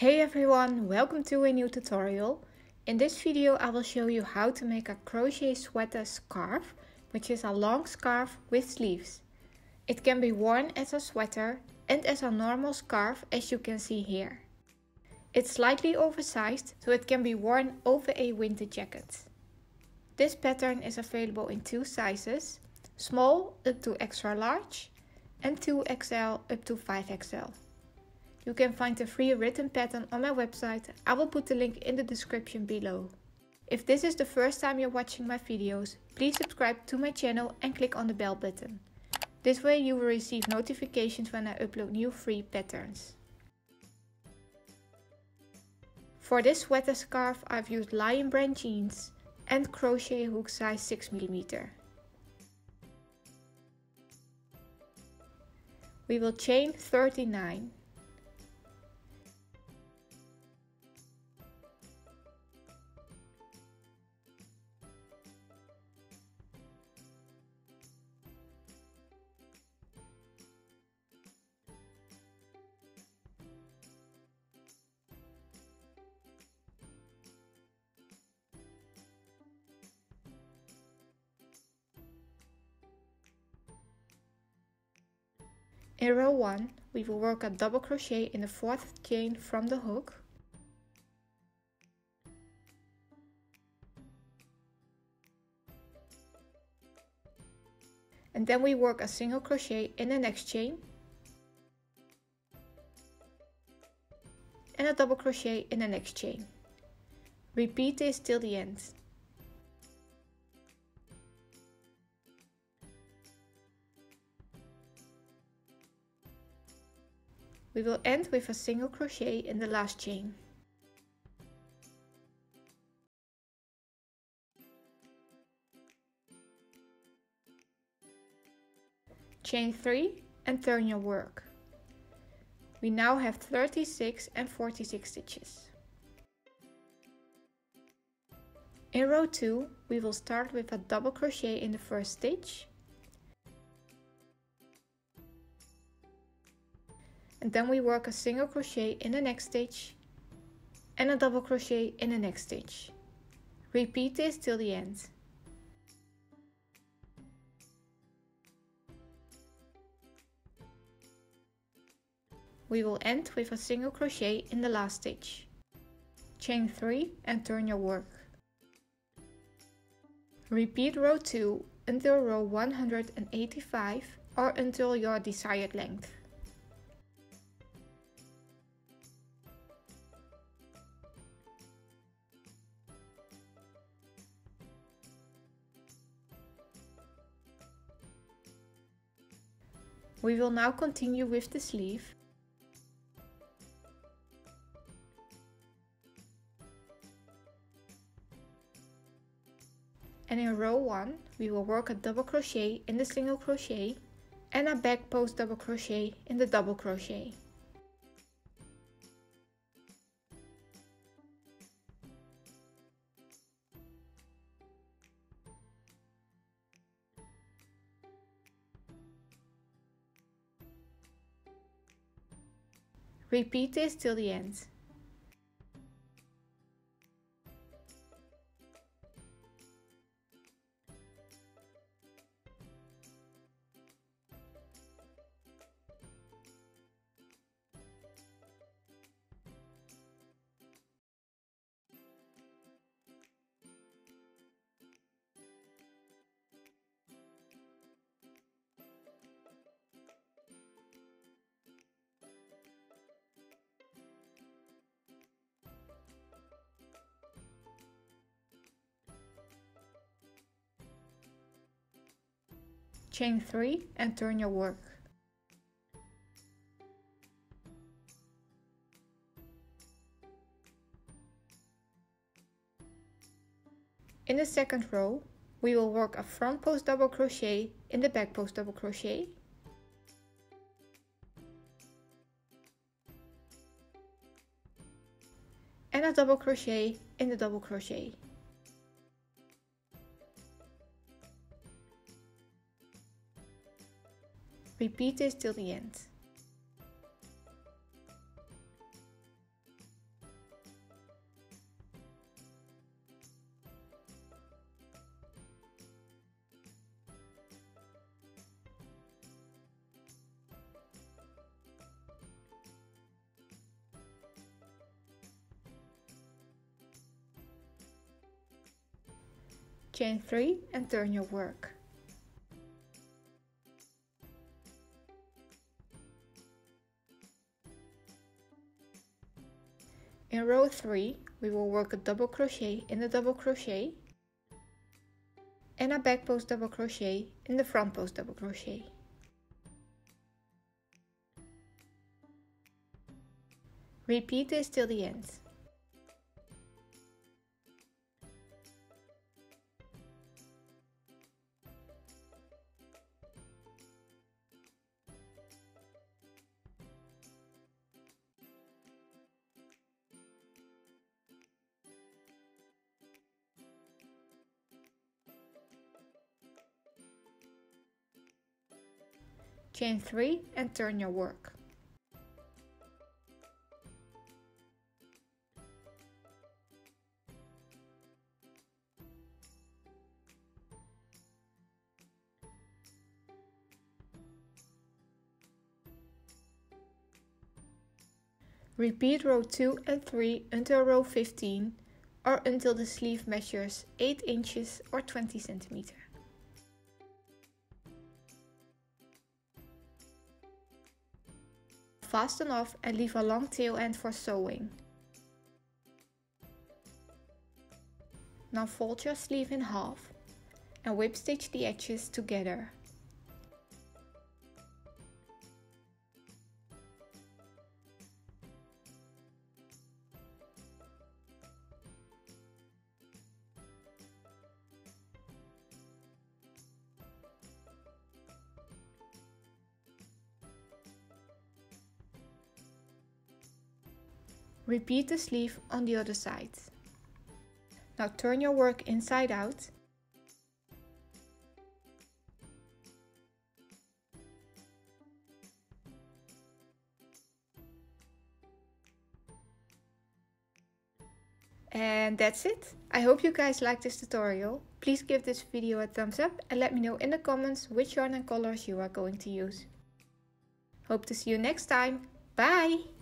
Hey everyone, welcome to a new tutorial. In this video I will show you how to make a crochet sweater scarf, which is a long scarf with sleeves. It can be worn as a sweater and as a normal scarf as you can see here. It's slightly oversized so it can be worn over a winter jacket. This pattern is available in two sizes, small up to extra large and 2XL up to 5XL. You can find the free written pattern on my website. I will put the link in the description below. If this is the first time you're watching my videos, please subscribe to my channel and click on the bell button. This way you will receive notifications when I upload new free patterns. For this sweater scarf I've used Lion Brand jeans and crochet hook size 6mm. We will chain 39. In row 1, we will work a double crochet in the fourth chain from the hook. And then we work a single crochet in the next chain. And a double crochet in the next chain. Repeat this till the end. We will end with a single crochet in the last chain. Chain 3 and turn your work. We now have 36 and 46 stitches. In row 2 we will start with a double crochet in the first stitch and then we work a single crochet in the next stitch and a double crochet in the next stitch. Repeat this till the end. We will end with a single crochet in the last stitch. Chain 3 and turn your work. Repeat row 2 until row 185 or until your desired length. We will now continue with the sleeve. And in row 1 we will work a double crochet in the single crochet and a back post double crochet in the double crochet. Repeat this till the end. Chain 3 and turn your work. In the second row, we will work a front post double crochet in the back post double crochet. And a double crochet in the double crochet. Repeat this till the end. Chain 3 and turn your work. In row 3 we will work a double crochet in the double crochet and a back post double crochet in the front post double crochet. Repeat this till the end. Chain 3 and turn your work. Repeat row 2 and 3 until row 15 or until the sleeve measures 8 inches or 20 centimeters. Fasten off and leave a long tail end for sewing. Now fold your sleeve in half and whip stitch the edges together. Repeat the sleeve on the other side. Now turn your work inside out. And that's it. I hope you guys liked this tutorial. Please give this video a thumbs up and let me know in the comments which yarn and colors you are going to use. Hope to see you next time. Bye!